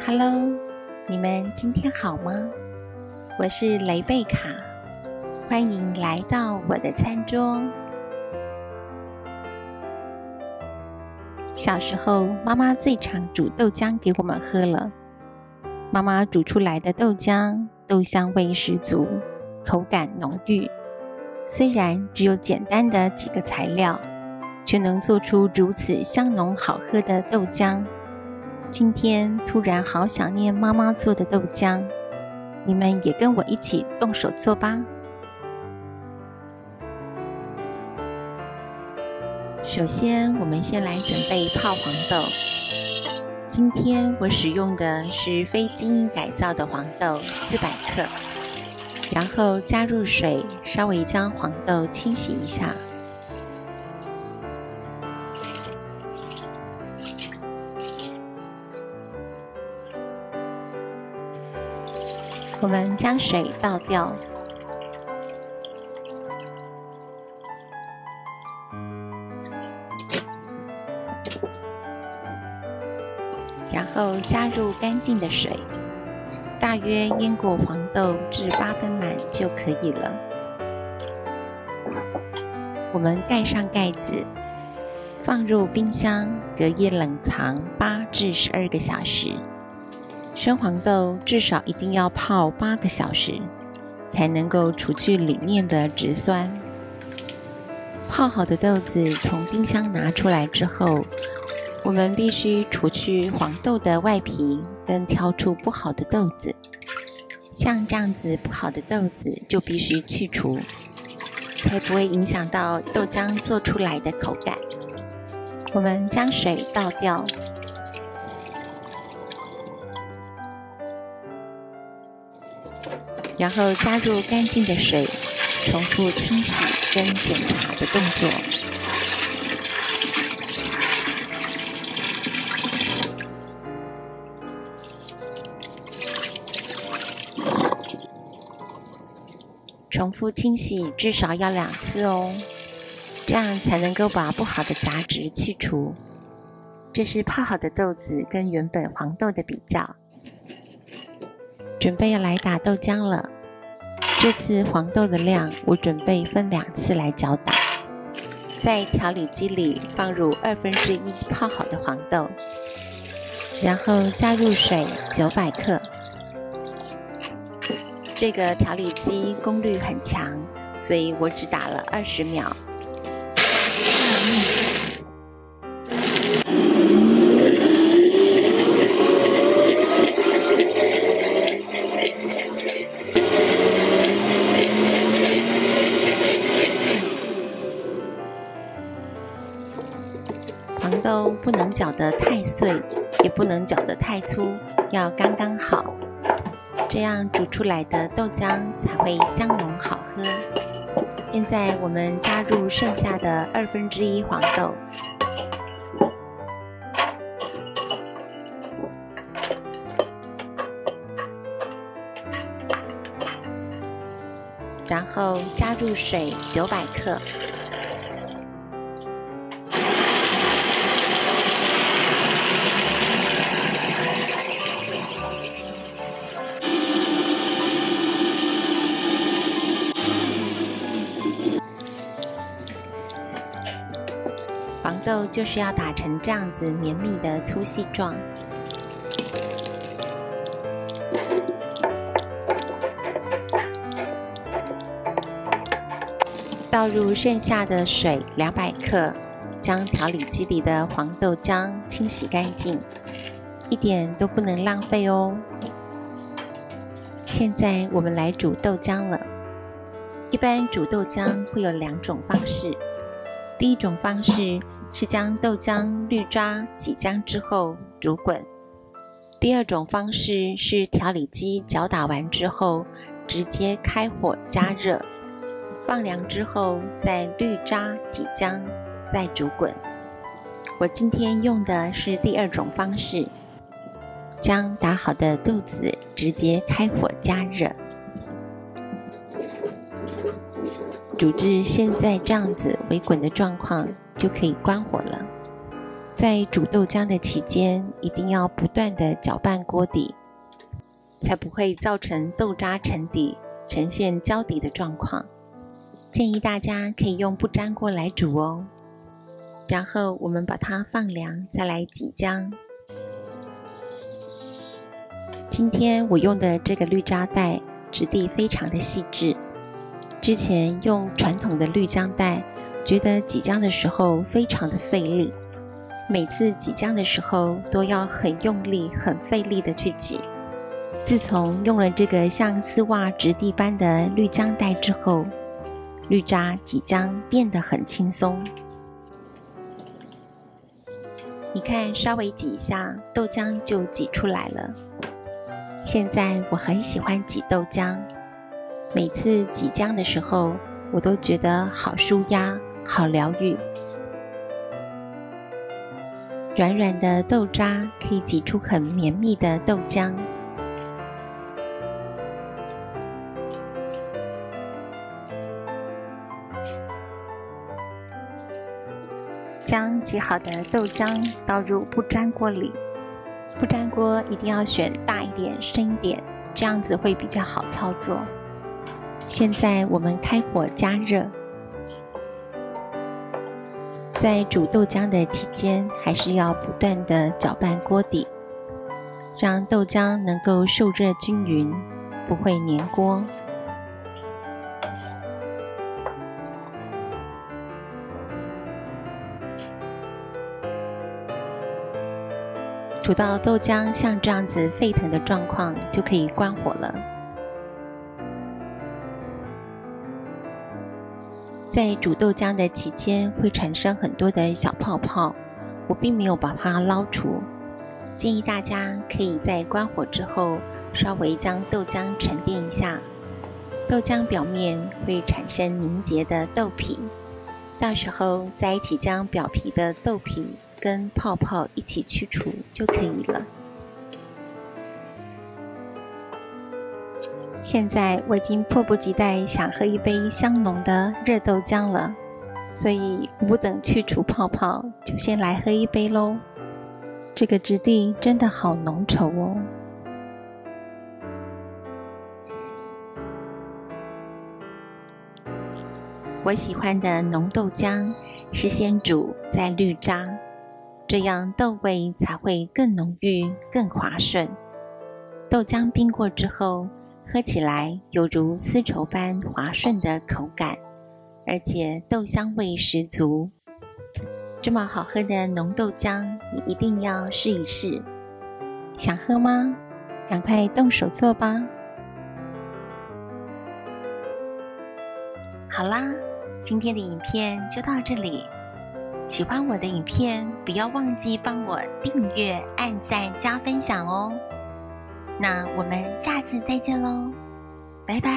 Hello，你们今天好吗？我是雷贝卡，欢迎来到我的餐桌。小时候，妈妈最常煮豆浆给我们喝了。妈妈煮出来的豆浆，豆香味十足，口感浓郁。虽然只有简单的几个材料，却能做出如此香浓好喝的豆浆。今天突然好想念妈妈做的豆浆，你们也跟我一起动手做吧。首先，我们先来准备泡黄豆。今天我使用的是非基因改造的黄豆，四百克。然后加入水，稍微将黄豆清洗一下。我们将水倒掉，然后加入干净的水，大约淹过黄豆至八分满就可以了。我们盖上盖子，放入冰箱隔夜冷藏八至十二个小时。生黄豆至少一定要泡八个小时，才能够除去里面的植酸。泡好的豆子从冰箱拿出来之后，我们必须除去黄豆的外皮，跟挑出不好的豆子。像这样子不好的豆子就必须去除，才不会影响到豆浆做出来的口感。我们将水倒掉。然后加入干净的水，重复清洗跟检查的动作。重复清洗至少要两次哦，这样才能够把不好的杂质去除。这是泡好的豆子跟原本黄豆的比较。准备要来打豆浆了。这次黄豆的量，我准备分两次来搅打。在调理机里放入二分之一泡好的黄豆，然后加入水九百克。这个调理机功率很强，所以我只打了二十秒。得太碎，也不能搅得太粗，要刚刚好，这样煮出来的豆浆才会香浓好喝。现在我们加入剩下的二分之一黄豆，然后加入水九百克。豆就是要打成这样子绵密的粗细状，倒入剩下的水两百克，将调理机里的黄豆浆清洗干净，一点都不能浪费哦。现在我们来煮豆浆了。一般煮豆浆会有两种方式，第一种方式。是将豆浆滤渣挤浆之后煮滚。第二种方式是调理机搅打完之后，直接开火加热，放凉之后再滤渣挤浆，再煮滚。我今天用的是第二种方式，将打好的豆子直接开火加热，煮至现在这样子微滚的状况。就可以关火了。在煮豆浆的期间，一定要不断的搅拌锅底，才不会造成豆渣沉底，呈现焦底的状况。建议大家可以用不粘锅来煮哦。然后我们把它放凉，再来挤浆。今天我用的这个滤渣袋质地非常的细致。之前用传统的滤浆袋，觉得挤浆的时候非常的费力，每次挤浆的时候都要很用力、很费力的去挤。自从用了这个像丝袜质地般的滤浆袋之后，滤渣挤浆变得很轻松。你看，稍微挤一下，豆浆就挤出来了。现在我很喜欢挤豆浆。每次挤浆的时候，我都觉得好舒压、好疗愈。软软的豆渣可以挤出很绵密的豆浆。将挤好的豆浆倒入不粘锅里，不粘锅一定要选大一点、深一点，这样子会比较好操作。现在我们开火加热，在煮豆浆的期间，还是要不断的搅拌锅底，让豆浆能够受热均匀，不会粘锅。煮到豆浆像这样子沸腾的状况，就可以关火了。在煮豆浆的期间会产生很多的小泡泡，我并没有把它捞出。建议大家可以在关火之后，稍微将豆浆沉淀一下。豆浆表面会产生凝结的豆皮，到时候再一起将表皮的豆皮跟泡泡一起去除就可以了。现在我已经迫不及待想喝一杯香浓的热豆浆了，所以不等去除泡泡，就先来喝一杯喽。这个质地真的好浓稠哦。我喜欢的浓豆浆是先煮再滤渣，这样豆味才会更浓郁、更滑顺。豆浆冰过之后。喝起来有如丝绸般滑顺的口感，而且豆香味十足。这么好喝的浓豆浆，你一定要试一试。想喝吗？赶快动手做吧！好啦，今天的影片就到这里。喜欢我的影片，不要忘记帮我订阅、按赞、加分享哦。那我们下次再见喽，拜拜。